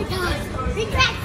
my god! We fat